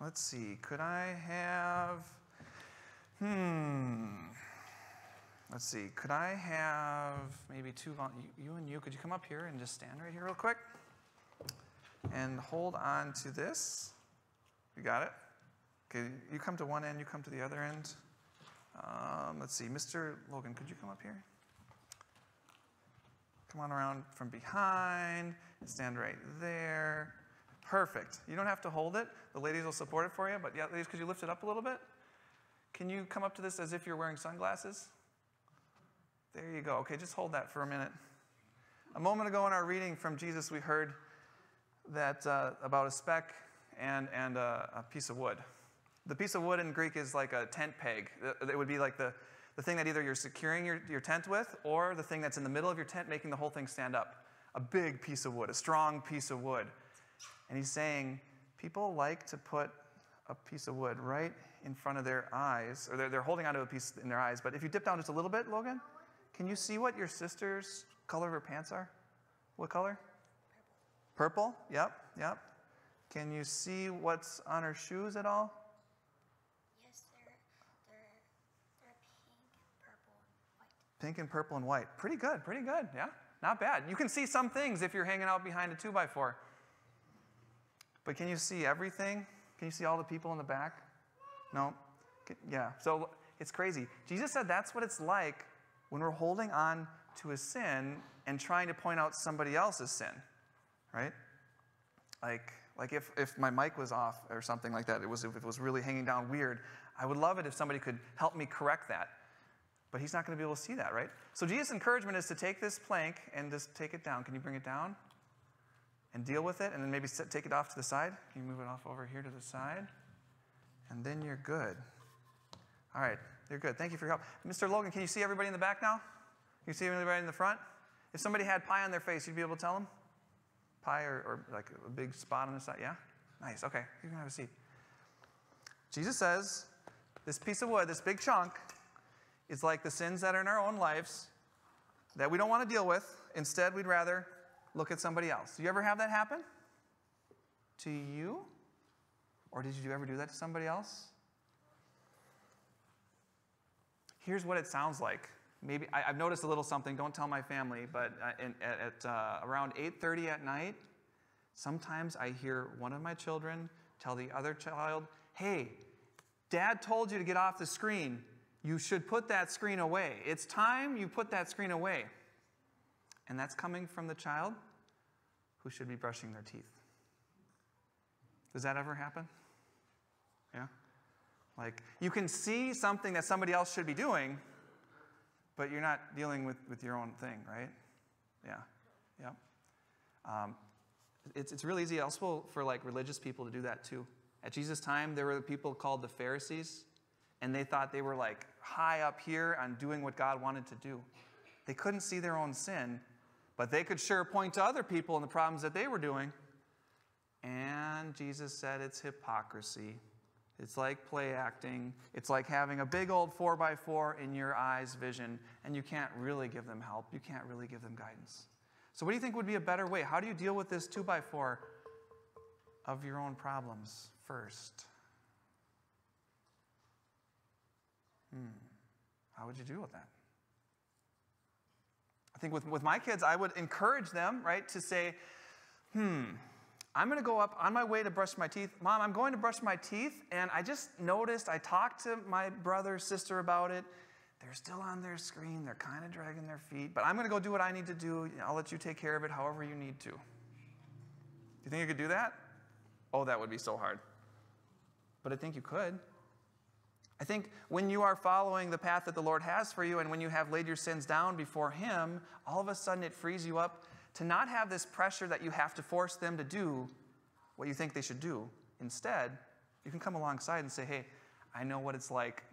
let's see. Could I have, hmm, let's see. Could I have maybe two, you, you and you, could you come up here and just stand right here real quick? And hold on to this. You got it? Okay, you come to one end, you come to the other end. Um, let's see, Mr. Logan, could you come up here? Come on around from behind, stand right there. Perfect. You don't have to hold it. The ladies will support it for you, but yeah, ladies, could you lift it up a little bit? Can you come up to this as if you're wearing sunglasses? There you go. Okay, just hold that for a minute. A moment ago in our reading from Jesus, we heard that uh, about a speck and, and a, a piece of wood. The piece of wood in Greek is like a tent peg. It would be like the, the thing that either you're securing your, your tent with or the thing that's in the middle of your tent making the whole thing stand up. A big piece of wood, a strong piece of wood. And he's saying, people like to put a piece of wood right in front of their eyes, or they're, they're holding onto a piece in their eyes. But if you dip down just a little bit, Logan, can you see what your sister's color of her pants are? What color? Purple. Purple? Yep, yep. Can you see what's on her shoes at all? Yes, they're, they're, they're pink, pink and purple and white. Pretty good, pretty good, yeah? Not bad. You can see some things if you're hanging out behind a 2 by 4 But can you see everything? Can you see all the people in the back? No? Yeah. So it's crazy. Jesus said that's what it's like when we're holding on to a sin and trying to point out somebody else's sin, right? Like, like if, if my mic was off or something like that, it was, if it was really hanging down weird, I would love it if somebody could help me correct that. But he's not going to be able to see that, right? So Jesus' encouragement is to take this plank and just take it down. Can you bring it down? And deal with it, and then maybe take it off to the side. Can you move it off over here to the side? And then you're good. All right, you're good. Thank you for your help. Mr. Logan, can you see everybody in the back now? You see everybody in the front? If somebody had pie on their face, you'd be able to tell them? Pie or, or like a big spot on the side? Yeah? Nice. Okay, you can have a seat. Jesus says, this piece of wood, this big chunk, is like the sins that are in our own lives that we don't want to deal with. Instead, we'd rather look at somebody else. Do you ever have that happen? To you? Or did you ever do that to somebody else? Here's what it sounds like. Maybe I, have noticed a little something. Don't tell my family, but uh, in, at, at uh, around 8:30 at night, sometimes I hear one of my children tell the other child, "Hey, Dad told you to get off the screen you should put that screen away. It's time you put that screen away. And that's coming from the child who should be brushing their teeth. Does that ever happen? Yeah? Like, you can see something that somebody else should be doing, but you're not dealing with, with your own thing, right? Yeah. Yeah. Um, it's, it's really easy also for like religious people to do that too. At Jesus' time, there were people called the Pharisees and they thought they were like high up here on doing what God wanted to do. They couldn't see their own sin, but they could sure point to other people and the problems that they were doing. And Jesus said it's hypocrisy. It's like play acting. It's like having a big old 4 by 4 in your eyes vision, and you can't really give them help. You can't really give them guidance. So, what do you think would be a better way? How do you deal with this 2 by 4 of your own problems first? Hmm. How would you deal with that? I think with, with my kids, I would encourage them, right, to say, hmm, I'm going to go up on my way to brush my teeth. Mom, I'm going to brush my teeth, and I just noticed, I talked to my brother, sister about it. They're still on their screen. They're kind of dragging their feet, but I'm going to go do what I need to do. I'll let you take care of it however you need to. Do you think you could do that? Oh, that would be so hard. But I think you could. I think when you are following the path that the Lord has for you and when you have laid your sins down before Him, all of a sudden it frees you up to not have this pressure that you have to force them to do what you think they should do. Instead, you can come alongside and say, hey, I know what it's like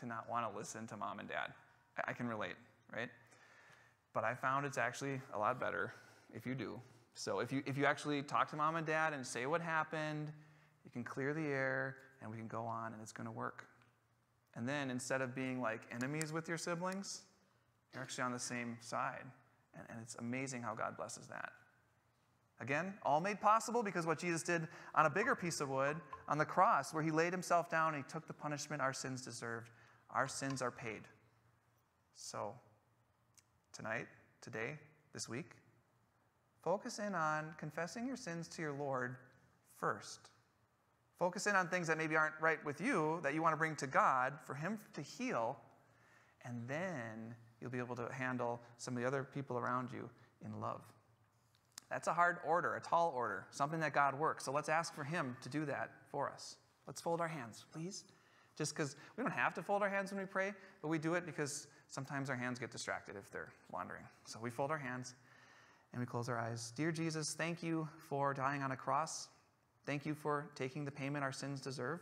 to not want to listen to mom and dad. I can relate, right? But I found it's actually a lot better if you do. So if you, if you actually talk to mom and dad and say what happened, you can clear the air and we can go on and it's going to work. And then instead of being like enemies with your siblings, you're actually on the same side. And, and it's amazing how God blesses that. Again, all made possible because what Jesus did on a bigger piece of wood on the cross, where he laid himself down and he took the punishment our sins deserved. Our sins are paid. So, tonight, today, this week, focus in on confessing your sins to your Lord first. Focus in on things that maybe aren't right with you that you want to bring to God for Him to heal, and then you'll be able to handle some of the other people around you in love. That's a hard order, a tall order, something that God works. So let's ask for Him to do that for us. Let's fold our hands, please. Just because we don't have to fold our hands when we pray, but we do it because sometimes our hands get distracted if they're wandering. So we fold our hands and we close our eyes. Dear Jesus, thank you for dying on a cross. Thank you for taking the payment our sins deserve.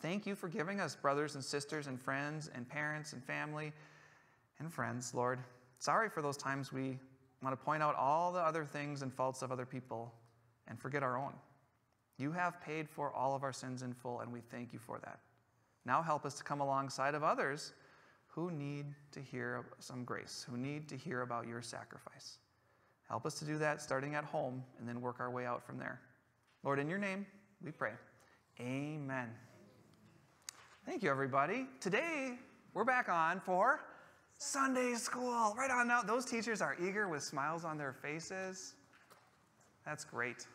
Thank you for giving us brothers and sisters and friends and parents and family and friends, Lord. Sorry for those times we want to point out all the other things and faults of other people and forget our own. You have paid for all of our sins in full, and we thank you for that. Now help us to come alongside of others who need to hear some grace, who need to hear about your sacrifice. Help us to do that starting at home and then work our way out from there. Lord, in your name, we pray. Amen. Thank you, everybody. Today, we're back on for Sunday school. Right on now. Those teachers are eager with smiles on their faces. That's great.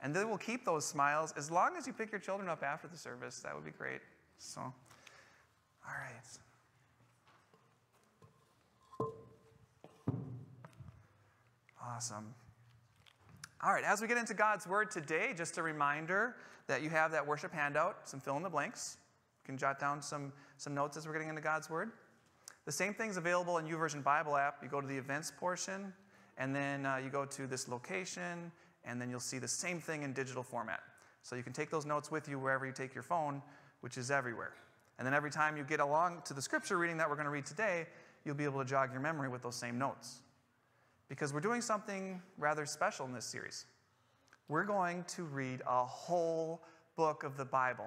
And they will keep those smiles as long as you pick your children up after the service. That would be great. So, all right. Awesome. All right, as we get into God's Word today, just a reminder that you have that worship handout, some fill in the blanks. You can jot down some, some notes as we're getting into God's Word. The same thing's available in YouVersion Bible app. You go to the events portion, and then uh, you go to this location, and then you'll see the same thing in digital format. So you can take those notes with you wherever you take your phone, which is everywhere. And then every time you get along to the scripture reading that we're going to read today, you'll be able to jog your memory with those same notes. Because we're doing something rather special in this series. We're going to read a whole book of the Bible.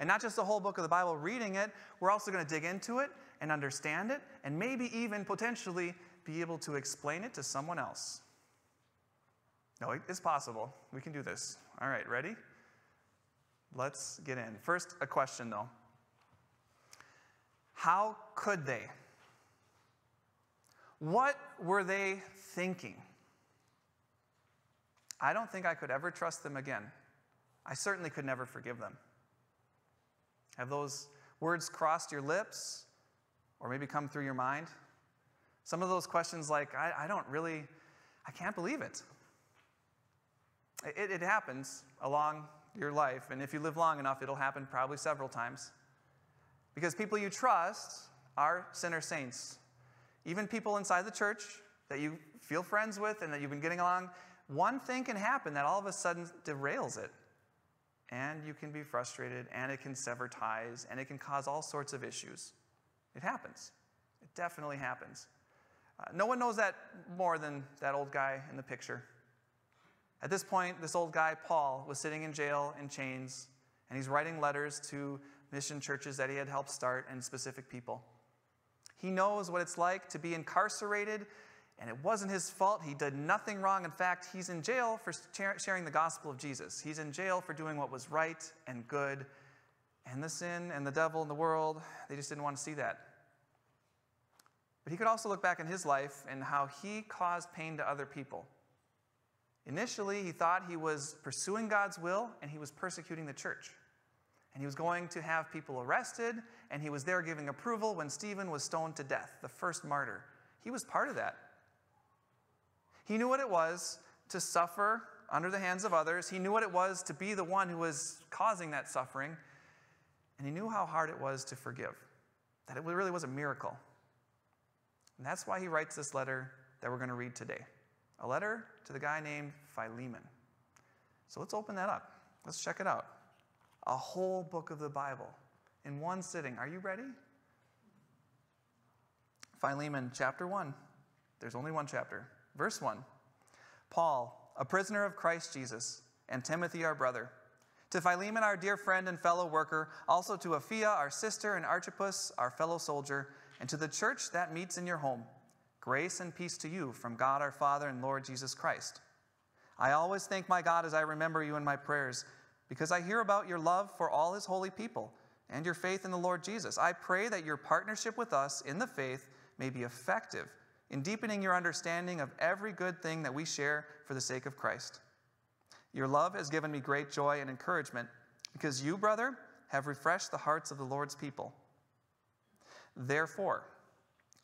And not just the whole book of the Bible, reading it, we're also going to dig into it and understand it, and maybe even potentially be able to explain it to someone else. No, it's possible. We can do this. All right, ready? Let's get in. First, a question though How could they? What were they thinking? I don't think I could ever trust them again. I certainly could never forgive them. Have those words crossed your lips? or maybe come through your mind? Some of those questions, like, I, I don't really, I can't believe it. it. It happens along your life, and if you live long enough, it'll happen probably several times. Because people you trust are sinner saints. Even people inside the church that you feel friends with and that you've been getting along, one thing can happen that all of a sudden derails it. And you can be frustrated, and it can sever ties, and it can cause all sorts of issues. It happens. It definitely happens. Uh, no one knows that more than that old guy in the picture. At this point, this old guy, Paul, was sitting in jail in chains, and he's writing letters to mission churches that he had helped start and specific people. He knows what it's like to be incarcerated, and it wasn't his fault. He did nothing wrong. In fact, he's in jail for sharing the gospel of Jesus. He's in jail for doing what was right and good and the sin and the devil and the world, they just didn't want to see that. But he could also look back in his life and how he caused pain to other people. Initially, he thought he was pursuing God's will and he was persecuting the church. And he was going to have people arrested, and he was there giving approval when Stephen was stoned to death, the first martyr. He was part of that. He knew what it was to suffer under the hands of others, he knew what it was to be the one who was causing that suffering. And he knew how hard it was to forgive, that it really was a miracle. And that's why he writes this letter that we're going to read today a letter to the guy named Philemon. So let's open that up. Let's check it out. A whole book of the Bible in one sitting. Are you ready? Philemon chapter 1. There's only one chapter. Verse 1. Paul, a prisoner of Christ Jesus, and Timothy, our brother to Philemon, our dear friend and fellow worker, also to Apphia, our sister, and Archippus, our fellow soldier, and to the church that meets in your home. Grace and peace to you from God our Father and Lord Jesus Christ. I always thank my God as I remember you in my prayers, because I hear about your love for all his holy people and your faith in the Lord Jesus. I pray that your partnership with us in the faith may be effective in deepening your understanding of every good thing that we share for the sake of Christ. Your love has given me great joy and encouragement because you, brother, have refreshed the hearts of the Lord's people. Therefore,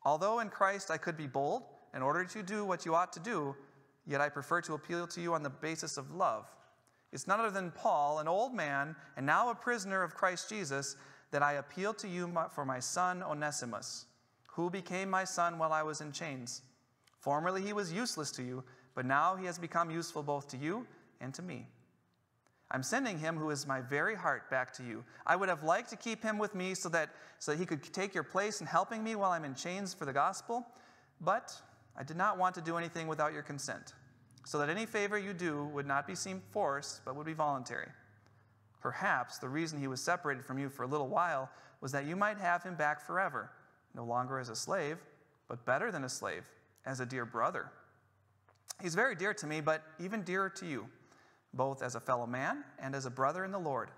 although in Christ I could be bold in order to do what you ought to do, yet I prefer to appeal to you on the basis of love. It's none other than Paul, an old man and now a prisoner of Christ Jesus, that I appeal to you for my son Onesimus, who became my son while I was in chains. Formerly he was useless to you, but now he has become useful both to you and to me. I'm sending him who is my very heart back to you. I would have liked to keep him with me so that, so that he could take your place in helping me while I'm in chains for the gospel, but I did not want to do anything without your consent, so that any favor you do would not be seen forced, but would be voluntary. Perhaps the reason he was separated from you for a little while was that you might have him back forever, no longer as a slave, but better than a slave, as a dear brother. He's very dear to me, but even dearer to you both as a fellow man and as a brother in the Lord.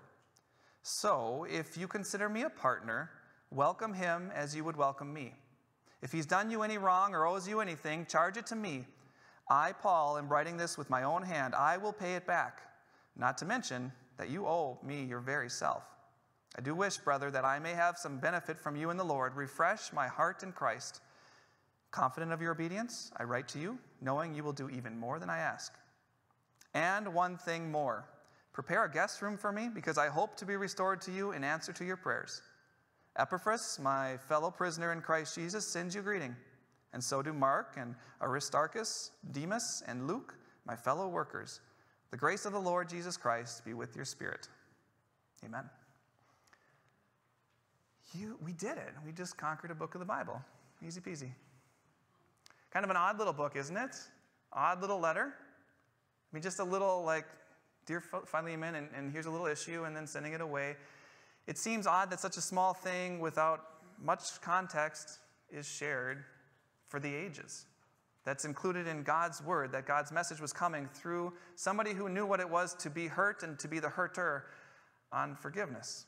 So, if you consider me a partner, welcome him as you would welcome me. If he's done you any wrong or owes you anything, charge it to me. I, Paul, am writing this with my own hand. I will pay it back. Not to mention that you owe me your very self. I do wish, brother, that I may have some benefit from you in the Lord. Refresh my heart in Christ. Confident of your obedience, I write to you, knowing you will do even more than I ask. And one thing more prepare a guest room for me, because I hope to be restored to you in answer to your prayers. Epaphras, my fellow prisoner in Christ Jesus, sends you greeting, and so do Mark and Aristarchus, Demas, and Luke, my fellow workers. The grace of the Lord Jesus Christ be with your spirit. Amen. You, we did it. We just conquered a book of the Bible. Easy peasy. Kind of an odd little book, isn't it? Odd little letter. I mean, just a little like, dear Philemon, and, and here's a little issue, and then sending it away. It seems odd that such a small thing without much context is shared for the ages. That's included in God's word, that God's message was coming through somebody who knew what it was to be hurt and to be the hurter on forgiveness.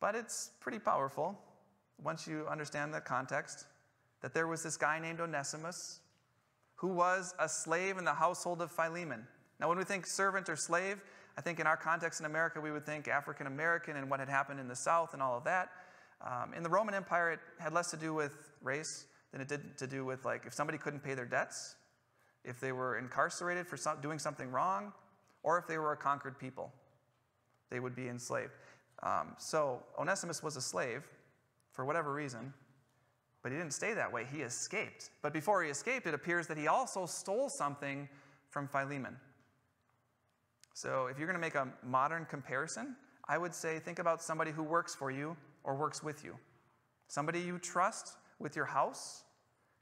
But it's pretty powerful once you understand the context that there was this guy named Onesimus who was a slave in the household of Philemon. Now, when we think servant or slave, I think in our context in America, we would think African American and what had happened in the South and all of that. Um, in the Roman Empire, it had less to do with race than it did to do with like if somebody couldn't pay their debts, if they were incarcerated for some, doing something wrong, or if they were a conquered people, they would be enslaved. Um, so Onesimus was a slave for whatever reason, but he didn't stay that way. He escaped. But before he escaped, it appears that he also stole something from Philemon. So if you're going to make a modern comparison, I would say think about somebody who works for you or works with you. Somebody you trust with your house.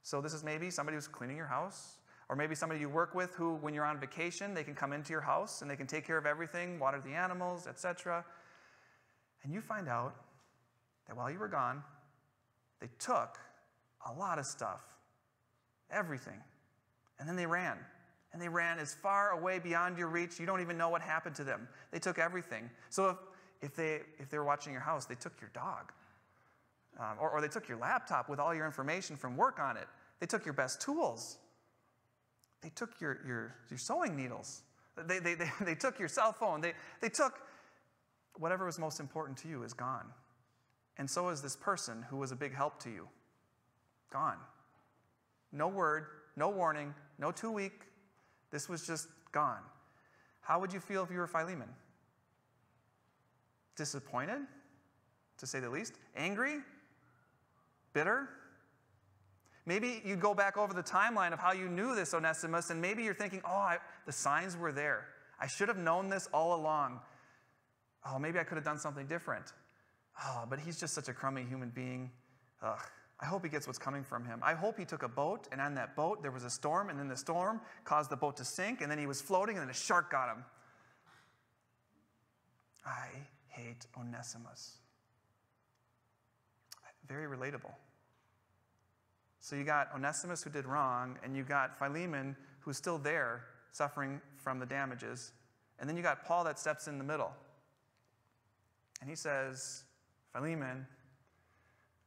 So this is maybe somebody who's cleaning your house, or maybe somebody you work with who, when you're on vacation, they can come into your house and they can take care of everything, water the animals, etc. And you find out that while you were gone, they took a lot of stuff, everything. And then they ran. And they ran as far away beyond your reach, you don't even know what happened to them. They took everything. So if, if, they, if they were watching your house, they took your dog. Um, or, or they took your laptop with all your information from work on it. They took your best tools. They took your, your, your sewing needles. They, they, they, they took your cell phone. They, they took whatever was most important to you is gone. And so is this person who was a big help to you. Gone. No word, no warning, no two week. This was just gone. How would you feel if you were Philemon? Disappointed, to say the least? Angry? Bitter? Maybe you go back over the timeline of how you knew this Onesimus, and maybe you're thinking, oh, I, the signs were there. I should have known this all along. Oh, maybe I could have done something different. Oh, but he's just such a crummy human being. Ugh. I hope he gets what's coming from him. I hope he took a boat, and on that boat there was a storm, and then the storm caused the boat to sink, and then he was floating, and then a shark got him. I hate Onesimus. Very relatable. So you got Onesimus who did wrong, and you got Philemon who's still there, suffering from the damages. And then you got Paul that steps in the middle. And he says, Philemon,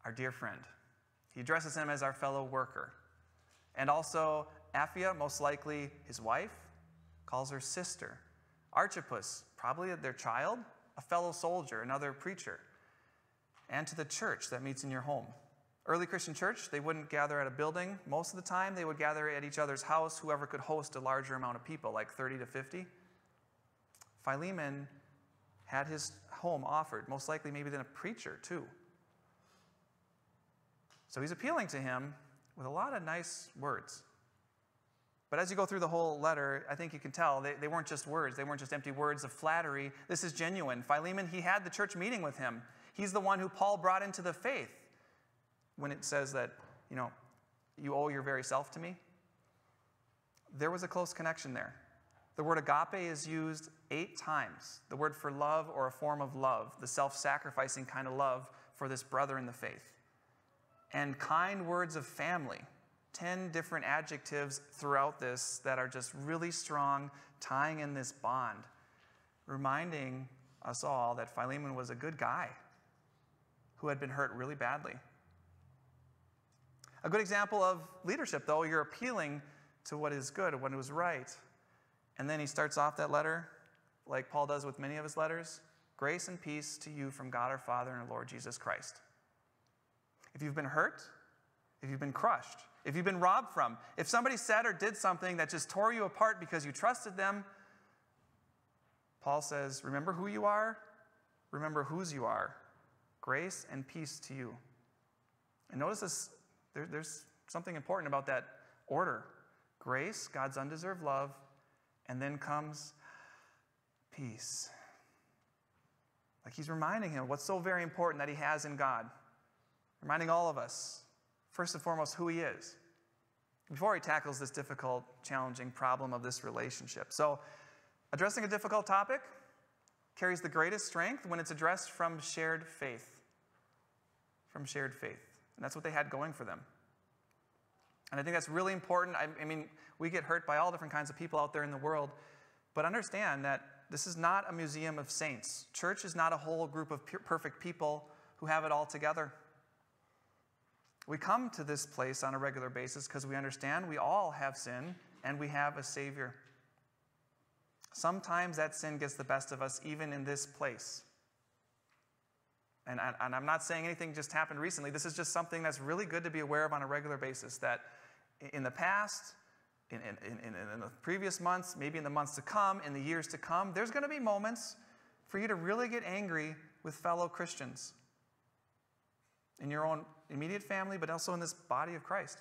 our dear friend. He addresses him as our fellow worker. And also, Apphia, most likely his wife, calls her sister. Archippus, probably their child, a fellow soldier, another preacher. And to the church that meets in your home. Early Christian church, they wouldn't gather at a building. Most of the time, they would gather at each other's house, whoever could host a larger amount of people, like 30 to 50. Philemon had his home offered, most likely maybe then a preacher, too. So he's appealing to him with a lot of nice words. But as you go through the whole letter, I think you can tell they, they weren't just words. They weren't just empty words of flattery. This is genuine. Philemon, he had the church meeting with him. He's the one who Paul brought into the faith when it says that, you know, you owe your very self to me. There was a close connection there. The word agape is used eight times. The word for love or a form of love, the self sacrificing kind of love for this brother in the faith. And kind words of family 10 different adjectives throughout this that are just really strong, tying in this bond, reminding us all that Philemon was a good guy who had been hurt really badly. A good example of leadership, though, you're appealing to what is good, what is right. And then he starts off that letter, like Paul does with many of his letters grace and peace to you from God our Father and our Lord Jesus Christ. If you've been hurt, if you've been crushed, if you've been robbed from, if somebody said or did something that just tore you apart because you trusted them, Paul says, Remember who you are, remember whose you are. Grace and peace to you. And notice this, there, there's something important about that order grace, God's undeserved love, and then comes peace. Like he's reminding him what's so very important that he has in God, reminding all of us first and foremost, who he is before he tackles this difficult, challenging problem of this relationship. So, addressing a difficult topic carries the greatest strength when it's addressed from shared faith. From shared faith. And that's what they had going for them. And I think that's really important. I, I mean, we get hurt by all different kinds of people out there in the world, but understand that this is not a museum of saints. Church is not a whole group of perfect people who have it all together. We come to this place on a regular basis because we understand we all have sin and we have a Savior. Sometimes that sin gets the best of us, even in this place. And, and I'm not saying anything just happened recently. This is just something that's really good to be aware of on a regular basis. That in the past, in, in, in, in the previous months, maybe in the months to come, in the years to come, there's going to be moments for you to really get angry with fellow Christians in your own immediate family, but also in this body of Christ.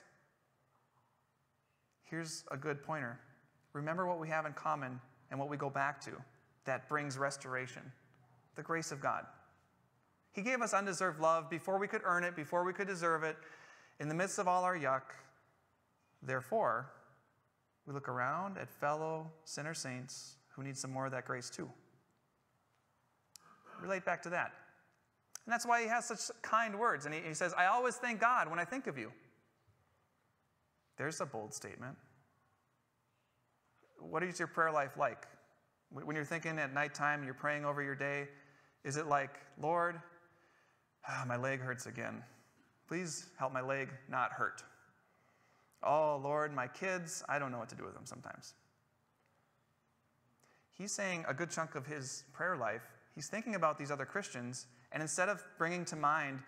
Here's a good pointer remember what we have in common and what we go back to that brings restoration the grace of God. He gave us undeserved love before we could earn it, before we could deserve it, in the midst of all our yuck. Therefore, we look around at fellow sinner saints who need some more of that grace too. Relate back to that. And that's why he has such kind words. And he, he says, I always thank God when I think of you. There's a bold statement. What is your prayer life like? When you're thinking at nighttime, you're praying over your day, is it like, Lord, ah, my leg hurts again. Please help my leg not hurt. Oh, Lord, my kids, I don't know what to do with them sometimes. He's saying a good chunk of his prayer life, he's thinking about these other Christians and instead of bringing to mind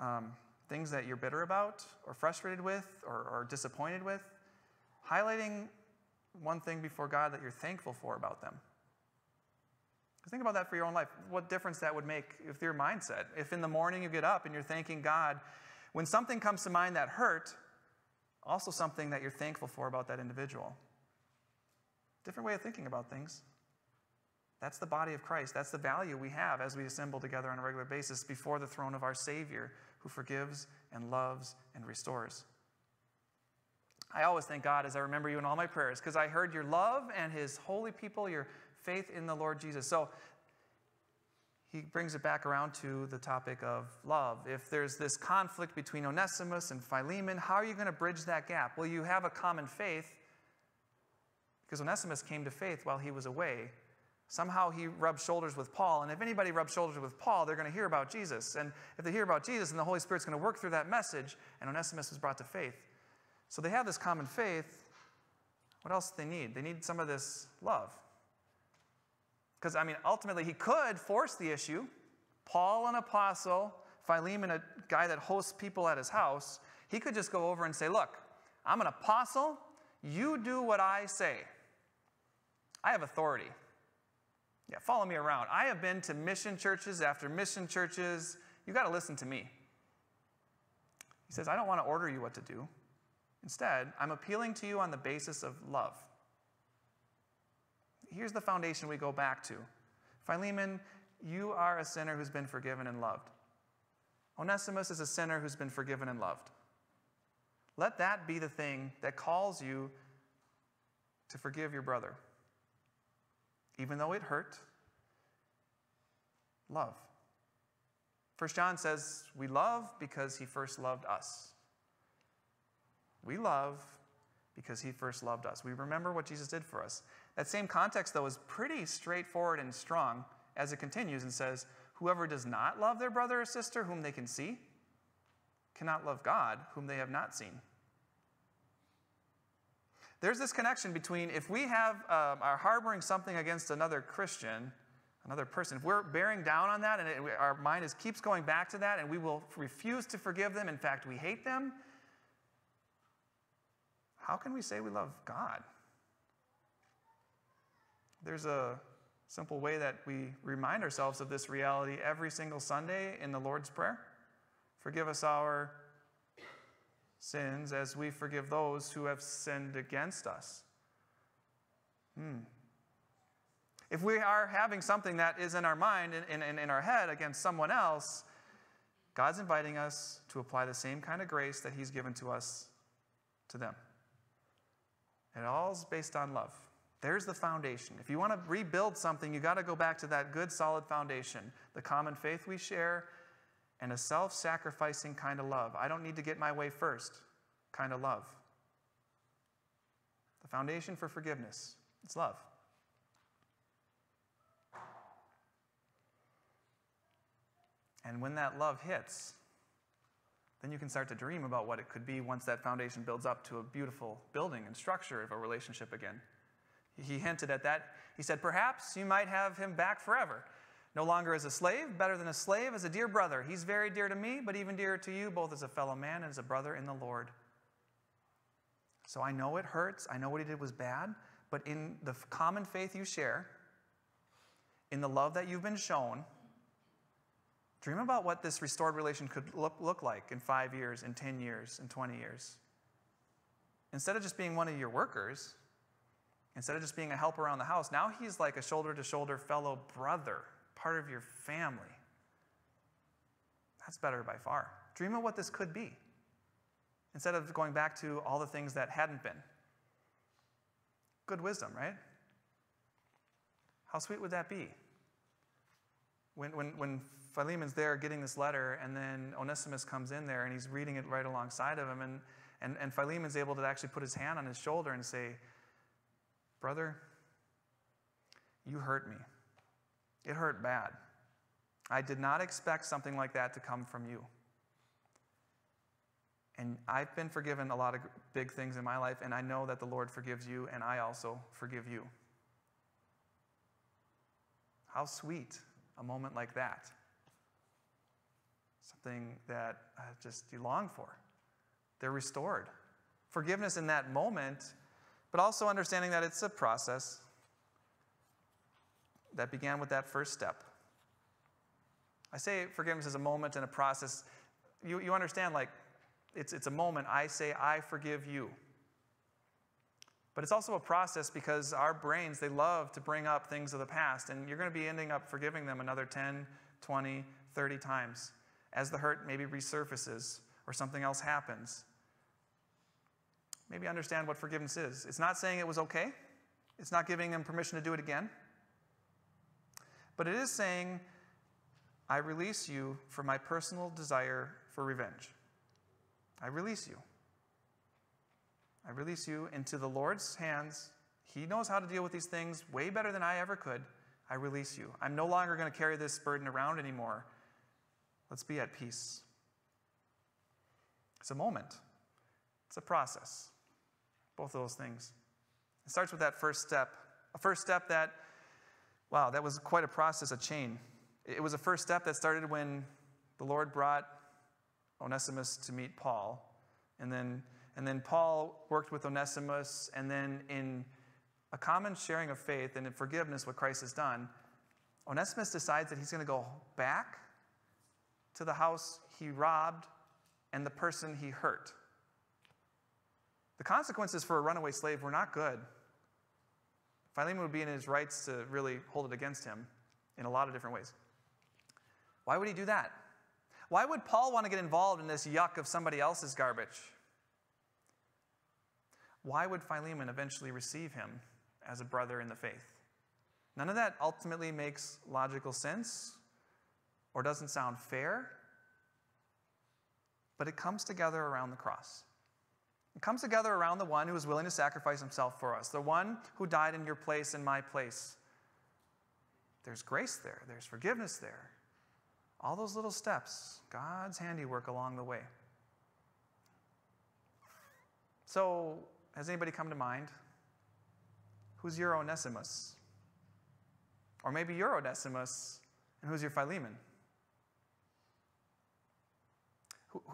um, things that you're bitter about, or frustrated with, or, or disappointed with, highlighting one thing before God that you're thankful for about them. Think about that for your own life. What difference that would make if your mindset. If in the morning you get up and you're thanking God, when something comes to mind that hurt, also something that you're thankful for about that individual. Different way of thinking about things. That's the body of Christ. That's the value we have as we assemble together on a regular basis before the throne of our Savior who forgives and loves and restores. I always thank God as I remember you in all my prayers because I heard your love and His holy people, your faith in the Lord Jesus. So he brings it back around to the topic of love. If there's this conflict between Onesimus and Philemon, how are you going to bridge that gap? Well, you have a common faith because Onesimus came to faith while he was away. Somehow he rubs shoulders with Paul. And if anybody rubs shoulders with Paul, they're going to hear about Jesus. And if they hear about Jesus, then the Holy Spirit's going to work through that message, and Onesimus was brought to faith. So they have this common faith. What else do they need? They need some of this love. Because, I mean, ultimately, he could force the issue. Paul, an apostle, Philemon, a guy that hosts people at his house, he could just go over and say, Look, I'm an apostle. You do what I say. I have authority. Yeah, follow me around. I have been to mission churches after mission churches. You got to listen to me. He says, I don't want to order you what to do. Instead, I'm appealing to you on the basis of love. Here's the foundation we go back to Philemon, you are a sinner who's been forgiven and loved. Onesimus is a sinner who's been forgiven and loved. Let that be the thing that calls you to forgive your brother. Even though it hurt, love. First John says, We love because he first loved us. We love because he first loved us. We remember what Jesus did for us. That same context, though, is pretty straightforward and strong as it continues and says, Whoever does not love their brother or sister whom they can see cannot love God whom they have not seen. There's this connection between if we have um, are harboring something against another Christian, another person, if we're bearing down on that and it, our mind is, keeps going back to that and we will refuse to forgive them, in fact, we hate them, how can we say we love God? There's a simple way that we remind ourselves of this reality every single Sunday in the Lord's Prayer. Forgive us our sins as we forgive those who have sinned against us. Hmm. If we are having something that is in our mind and in, in, our head against someone else, God's inviting us to apply the same kind of grace that He's given to us to them. It all is based on love. There's the foundation. If you want to rebuild something, you got to go back to that good, solid foundation the common faith we share and a self sacrificing kind of love. I don't need to get my way first kind of love. The foundation for forgiveness is love. And when that love hits, then you can start to dream about what it could be once that foundation builds up to a beautiful building and structure of a relationship again. He hinted at that. He said, Perhaps you might have him back forever. No longer as a slave, better than a slave, as a dear brother. He's very dear to me, but even dearer to you, both as a fellow man and as a brother in the Lord. So I know it hurts. I know what he did was bad. But in the common faith you share, in the love that you've been shown, dream about what this restored relation could look, look like in five years, in 10 years, in 20 years. Instead of just being one of your workers, instead of just being a helper around the house, now he's like a shoulder to shoulder fellow brother part of your family. That's better by far. Dream of what this could be instead of going back to all the things that hadn't been. Good wisdom, right? How sweet would that be? When, when, when Philemon's there getting this letter, and then Onesimus comes in there and he's reading it right alongside of him, and, and, and Philemon's able to actually put his hand on his shoulder and say, Brother, you hurt me. It hurt bad. I did not expect something like that to come from you. And I've been forgiven a lot of big things in my life, and I know that the Lord forgives you, and I also forgive you. How sweet a moment like that. Something that uh, just you long for. They're restored. Forgiveness in that moment, but also understanding that it's a process that began with that first step. I say forgiveness is a moment and a process. You, you understand, like, it's, it's a moment. I say, I forgive you. But it's also a process because our brains, they love to bring up things of the past, and you're going to be ending up forgiving them another 10, 20, 30 times as the hurt maybe resurfaces or something else happens. Maybe understand what forgiveness is. It's not saying it was okay, it's not giving them permission to do it again. But it is saying, I release you from my personal desire for revenge. I release you. I release you into the Lord's hands. He knows how to deal with these things way better than I ever could. I release you. I'm no longer going to carry this burden around anymore. Let's be at peace. It's a moment, it's a process. Both of those things. It starts with that first step. A first step that, wow, that was quite a process, a chain. It was a first step that started when the Lord brought Onesimus to meet Paul. And then, and then Paul worked with Onesimus, and then in a common sharing of faith and in forgiveness, what Christ has done, Onesimus decides that he's going to go back to the house he robbed and the person he hurt. The consequences for a runaway slave were not good. Philemon would be in his rights to really hold it against him in a lot of different ways. Why would he do that? Why would Paul want to get involved in this yuck of somebody else's garbage? Why would Philemon eventually receive him as a brother in the faith? None of that ultimately makes logical sense or doesn't sound fair, but it comes together around the cross. It comes together around the one who is willing to sacrifice himself for us, the one who died in your place and my place. There's grace there, there's forgiveness there. All those little steps, God's handiwork along the way. So, has anybody come to mind? Who's your Onesimus? Or maybe you're Onesimus, and who's your Philemon?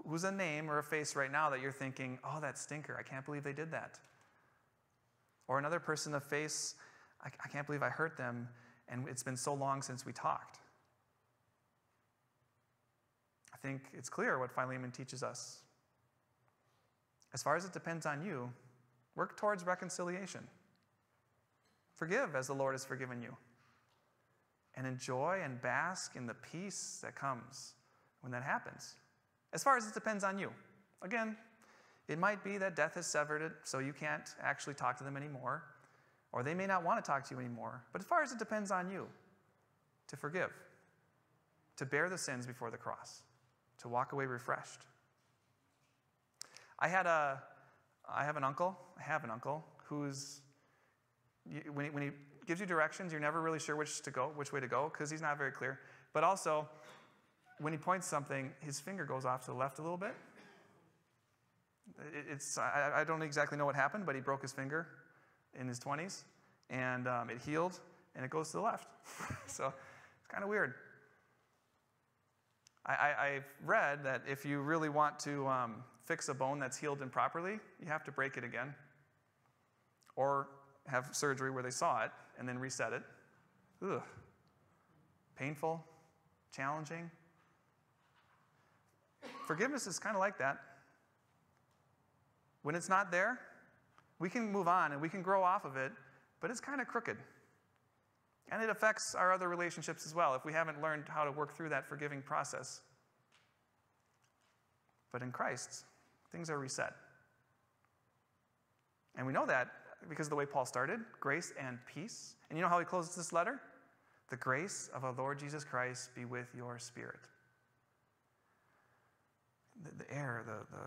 Who's a name or a face right now that you're thinking, oh, that stinker, I can't believe they did that? Or another person, a face, I, I can't believe I hurt them, and it's been so long since we talked. I think it's clear what Philemon teaches us. As far as it depends on you, work towards reconciliation. Forgive as the Lord has forgiven you. And enjoy and bask in the peace that comes when that happens. As far as it depends on you. Again, it might be that death has severed it, so you can't actually talk to them anymore, or they may not want to talk to you anymore. But as far as it depends on you, to forgive, to bear the sins before the cross, to walk away refreshed. I had a, I have an uncle, I have an uncle who's, when he, when he gives you directions, you're never really sure which to go, which way to go, because he's not very clear. But also, when he points something, his finger goes off to the left a little bit. It's, I, don't exactly know what happened, but he broke his finger in his 20s, and um, it healed, and it goes to the left. so it's kind of weird. I, have read that if you really want to um, fix a bone that's healed improperly, you have to break it again. Or have surgery where they saw it and then reset it. Ugh. Painful, challenging. Forgiveness is kind of like that. When it's not there, we can move on and we can grow off of it, but it's kind of crooked. And it affects our other relationships as well if we haven't learned how to work through that forgiving process. But in Christ, things are reset. And we know that because of the way Paul started grace and peace. And you know how he closes this letter? The grace of our Lord Jesus Christ be with your spirit the, the air the, the,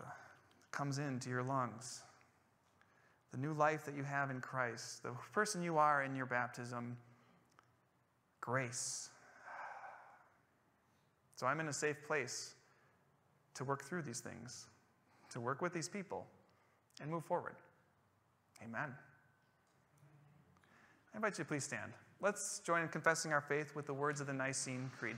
comes into your lungs, the new life that you have in Christ, the person you are in your baptism, grace. So I'm in a safe place to work through these things, to work with these people, and move forward. Amen. I invite you to please stand. Let's join in confessing our faith with the words of the Nicene Creed.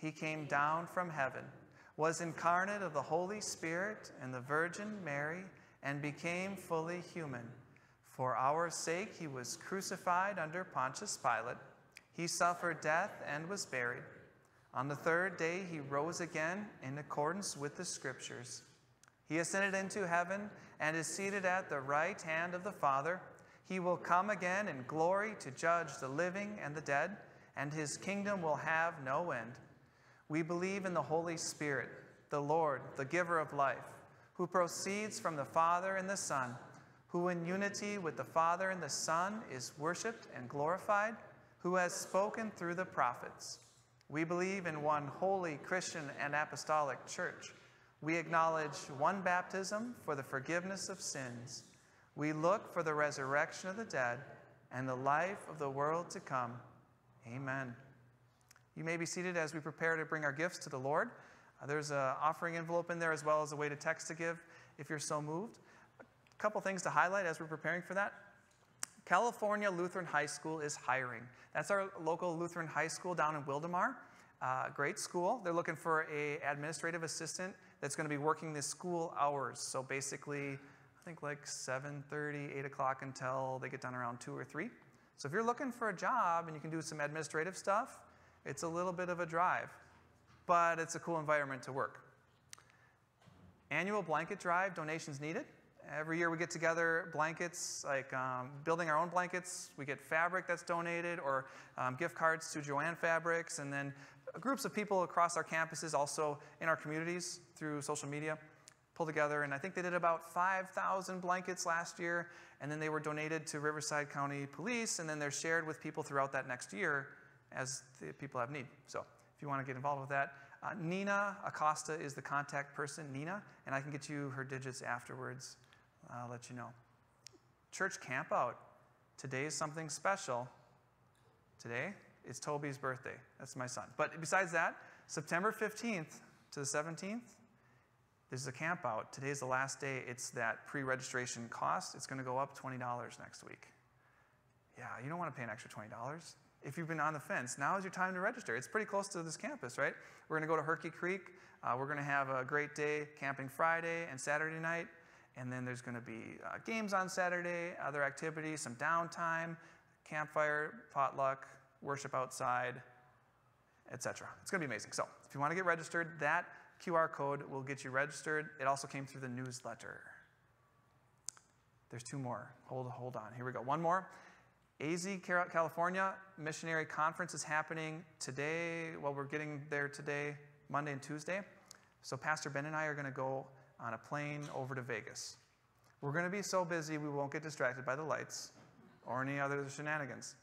he came down from heaven, was incarnate of the Holy Spirit and the Virgin Mary, and became fully human. For our sake, he was crucified under Pontius Pilate. He suffered death and was buried. On the third day, he rose again in accordance with the Scriptures. He ascended into heaven and is seated at the right hand of the Father. He will come again in glory to judge the living and the dead, and his kingdom will have no end. We believe in the Holy Spirit, the Lord, the giver of life, who proceeds from the Father and the Son, who in unity with the Father and the Son is worshiped and glorified, who has spoken through the prophets. We believe in one holy Christian and apostolic church. We acknowledge one baptism for the forgiveness of sins. We look for the resurrection of the dead and the life of the world to come. Amen. You may be seated as we prepare to bring our gifts to the Lord. Uh, there's an offering envelope in there as well as a way to text to give if you're so moved. A couple things to highlight as we're preparing for that. California Lutheran High School is hiring. That's our local Lutheran high school down in Wildomar. Uh, great school. They're looking for a administrative assistant that's going to be working the school hours. So basically, I think like 7:30, 8 o'clock until they get done around 2 or 3. So if you're looking for a job and you can do some administrative stuff, it's a little bit of a drive, but it's a cool environment to work. Annual blanket drive, donations needed. Every year we get together, blankets, like um, building our own blankets. We get fabric that's donated or um, gift cards to Jo-Ann Fabrics, and then groups of people across our campuses, also in our communities through social media, pull together. And I think they did about 5,000 blankets last year, and then they were donated to Riverside County Police, and then they're shared with people throughout that next year as the people have need. So if you want to get involved with that, uh, Nina Acosta is the contact person, Nina, and I can get you her digits afterwards. I'll let you know. Church campout. Today is something special. Today, is Toby's birthday. That's my son. But besides that, September 15th to the 17th, there's a camp campout. Today's the last day. It's that pre registration cost. It's going to go up $20 next week. Yeah, you don't want to pay an extra $20. If you've been on the fence, now is your time to register. It's pretty close to this campus, right? We're going to go to Hurkey Creek. Uh, we're going to have a great day camping Friday and Saturday night. And then there's going to be uh, games on Saturday, other activities, some downtime, campfire, potluck, worship outside, etc. It's going to be amazing. So if you want to get registered, that QR code will get you registered. It also came through the newsletter. There's two more. Hold, hold on. Here we go. One more. AZ California Missionary Conference is happening today. Well, we're getting there today, Monday and Tuesday. So Pastor Ben and I are going to go on a plane over to Vegas. We're going to be so busy we won't get distracted by the lights or any other shenanigans.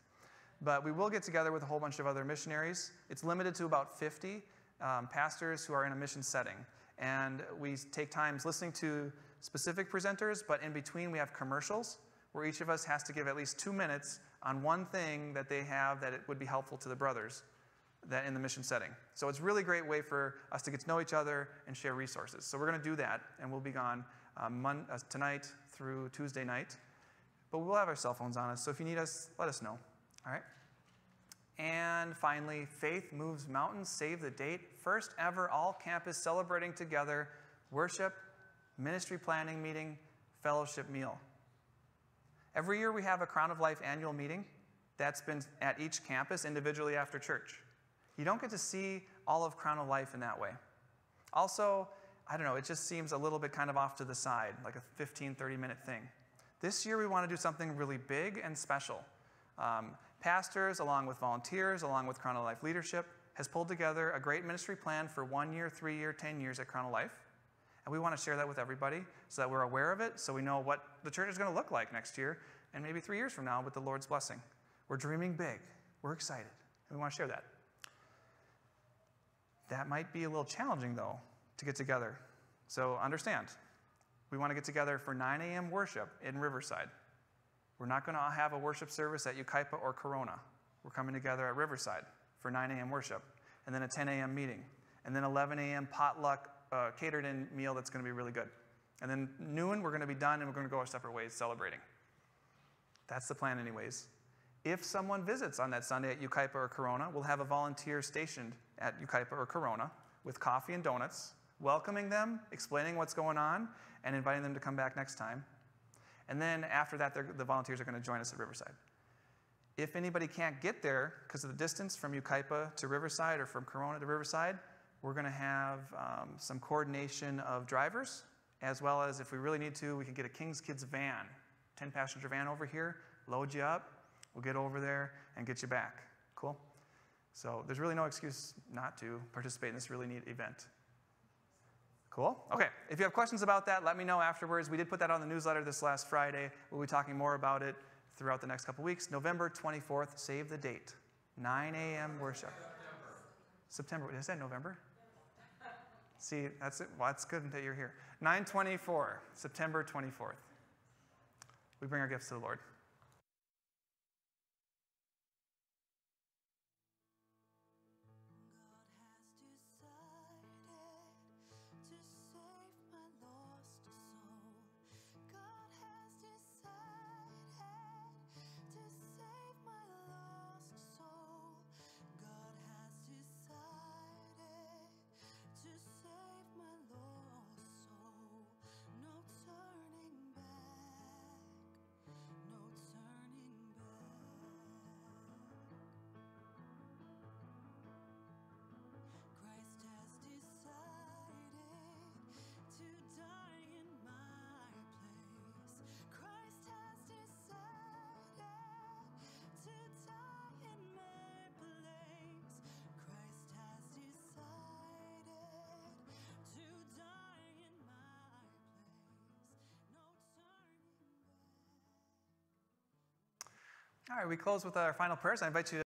But we will get together with a whole bunch of other missionaries. It's limited to about 50 um, pastors who are in a mission setting. And we take times listening to specific presenters, but in between we have commercials where each of us has to give at least two minutes on one thing that they have that it would be helpful to the brothers that in the mission setting. So it's a really great way for us to get to know each other and share resources. So we're going to do that, and we'll be gone um, mon- uh, tonight through Tuesday night. But we'll have our cell phones on us, so if you need us, let us know. All right? And finally, Faith Moves Mountains, save the date. First ever all campus celebrating together worship, ministry planning meeting, fellowship meal. Every year we have a Crown of Life annual meeting that's been at each campus individually after church. You don't get to see all of Crown of Life in that way. Also, I don't know, it just seems a little bit kind of off to the side, like a 15, 30 minute thing. This year, we want to do something really big and special. Um, pastors, along with volunteers, along with Crown of Life leadership, has pulled together a great ministry plan for one year, three year, 10 years at Crown of Life. And we want to share that with everybody so that we're aware of it, so we know what the church is going to look like next year and maybe three years from now with the Lord's blessing. We're dreaming big, we're excited, and we want to share that. That might be a little challenging, though, to get together. So understand, we want to get together for 9 a.m. worship in Riverside. We're not going to have a worship service at Yucaipa or Corona. We're coming together at Riverside for 9 a.m. worship, and then a 10 a.m. meeting, and then 11 a.m. potluck uh, catered in meal that's going to be really good. And then noon, we're going to be done and we're going to go our separate ways celebrating. That's the plan, anyways. If someone visits on that Sunday at Yucaipa or Corona, we'll have a volunteer stationed at Yucaipa or Corona with coffee and donuts, welcoming them, explaining what's going on, and inviting them to come back next time. And then after that, the volunteers are going to join us at Riverside. If anybody can't get there because of the distance from Yucaipa to Riverside or from Corona to Riverside, we're going to have um, some coordination of drivers, as well as if we really need to, we can get a King's Kids van, 10 passenger van over here, load you up, we'll get over there and get you back. Cool? So there's really no excuse not to participate in this really neat event. Cool? Okay, if you have questions about that, let me know afterwards. We did put that on the newsletter this last Friday. We'll be talking more about it throughout the next couple weeks. November 24th, save the date. 9 a.m. worship. September. September. Is that November? See, that's it. Well, that's good that you're here. 924, September 24th. We bring our gifts to the Lord. All right, we close with our final prayers. I invite you